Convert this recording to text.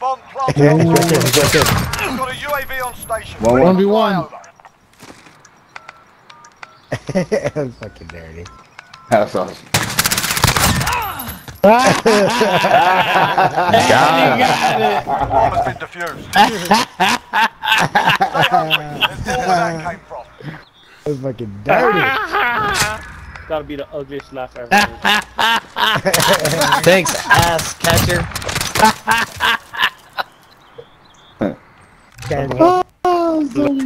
Bomb planted. Yeah, he's right there. He's right there. Got a UAV on station. One, one. 1v1. over. That's fucking dirty. That's awesome. Got him. Bomb has been defused. Stay hungry. There's more where that came from. Fucking dirty. Gotta be the ugliest laugh ever. Thanks, ass catcher. Oh.